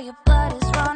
your butt is running.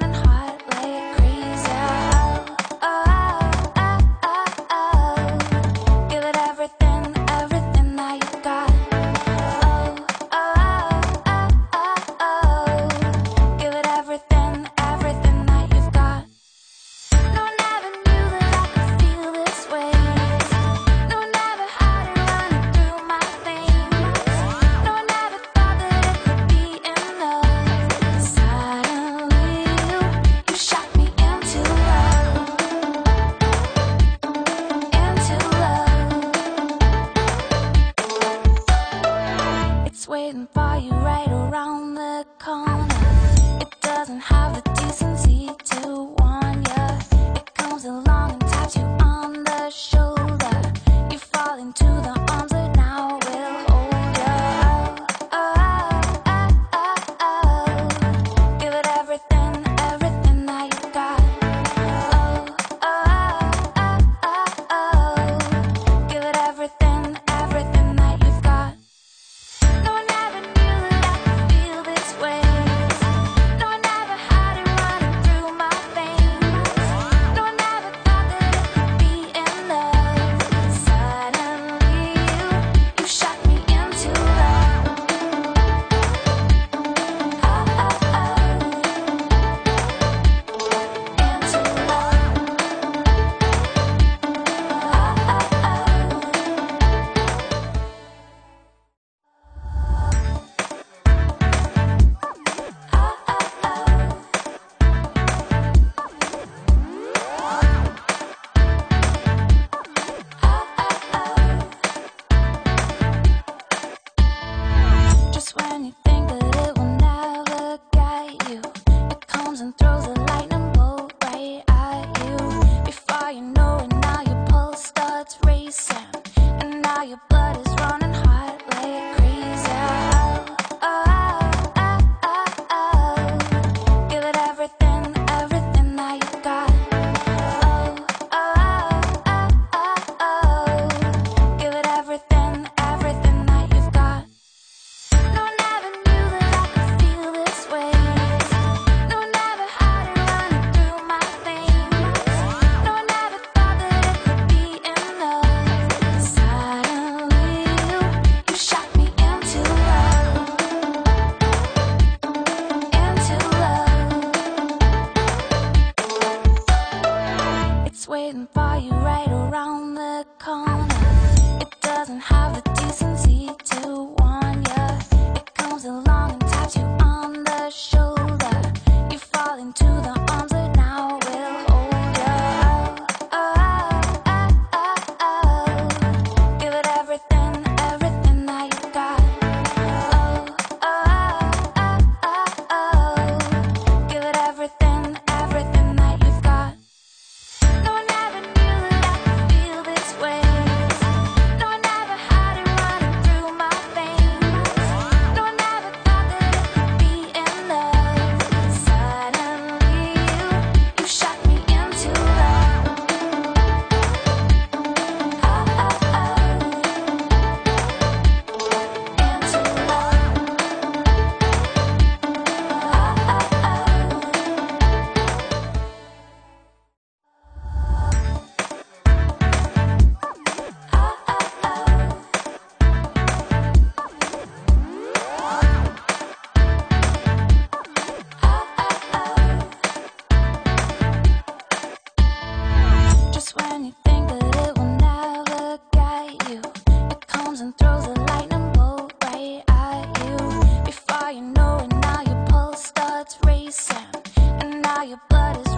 Your but is.